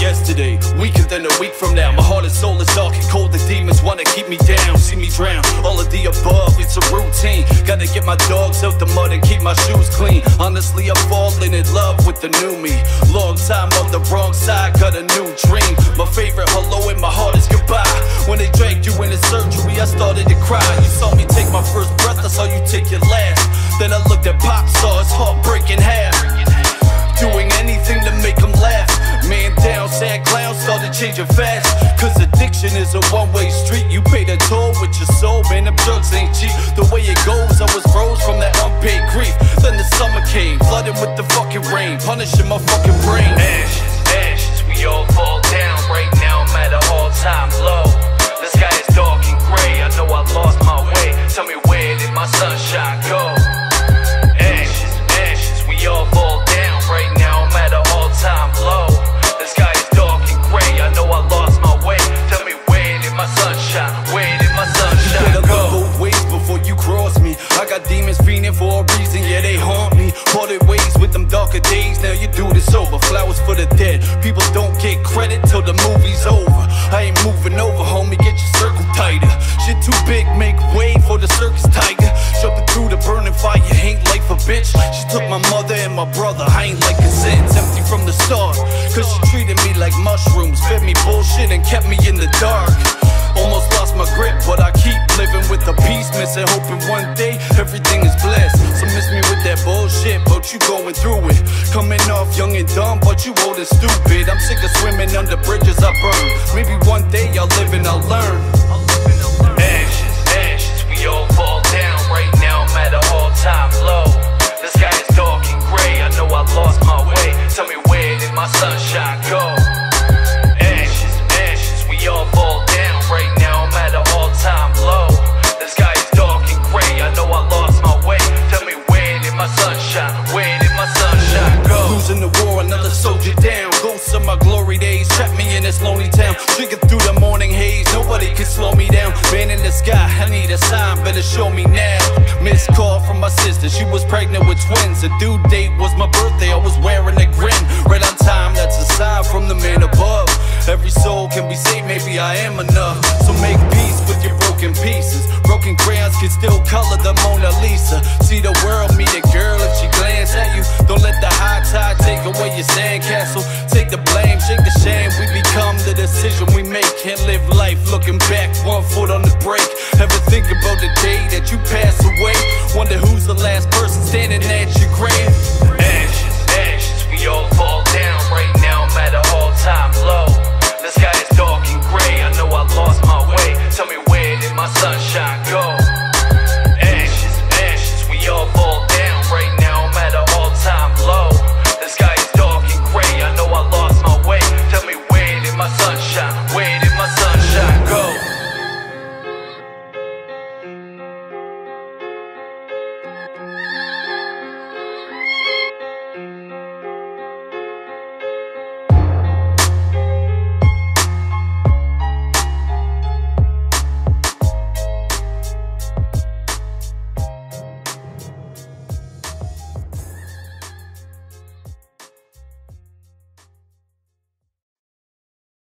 yesterday, weaker than a week from now. My heart and soul is dark and cold. The demons wanna keep me down, see me drown. All of the above, it's a routine. Gotta get my dogs out the mud and keep my shoes clean. Honestly, I'm falling in love with the new me. Long time on the wrong side, got a new dream. My favorite hello in my heart is goodbye. Addiction is a one way street. You pay the toll with your soul, man. Them drugs ain't cheap. The way it goes, I was froze from that unpaid grief. Then the summer came, flooded with the fucking rain, punishing my fucking brain. Ashes, ashes, we all fall down right now. I'm at an all time low. Parted ways with them darker days, now you do this over. Flowers for the dead. People don't get credit till the movie's over. I ain't moving over, homie, get your circle tighter. Shit too big, make way for the circus tiger. Jumping through the burning fire, ain't life a bitch. She took my mother and my brother, I ain't like a sentence, empty from the start. Cause she treated me like mushrooms, fed me bullshit and kept me in the dark. Almost lost my grip, but I living with the peace missing, hoping one day everything is blessed. So miss me with that bullshit, but you going through it. Coming off young and dumb, but you old and stupid. I'm sick of swimming under bridges I burn. Maybe one sunshine? Where did my sunshine go? Losing the war, another soldier down. Ghosts of my glory days trap me in this lonely town. Drinking through the morning haze, nobody can slow me down. Man in the sky, I need a sign, better show me now. Missed call from my sister, she was pregnant with twins. The due date was my birthday, I was wearing a grin. Right on time, that's a sign from the man above. Every soul can be saved, maybe I am enough. So make peace with your broken pieces. Broken crayons can still color the Mona Lisa. See the world, meet a decision we make. Can't live life looking back, one foot on the brake. Ever think about the day that you pass away? Wonder who's the last person standing at you Wait.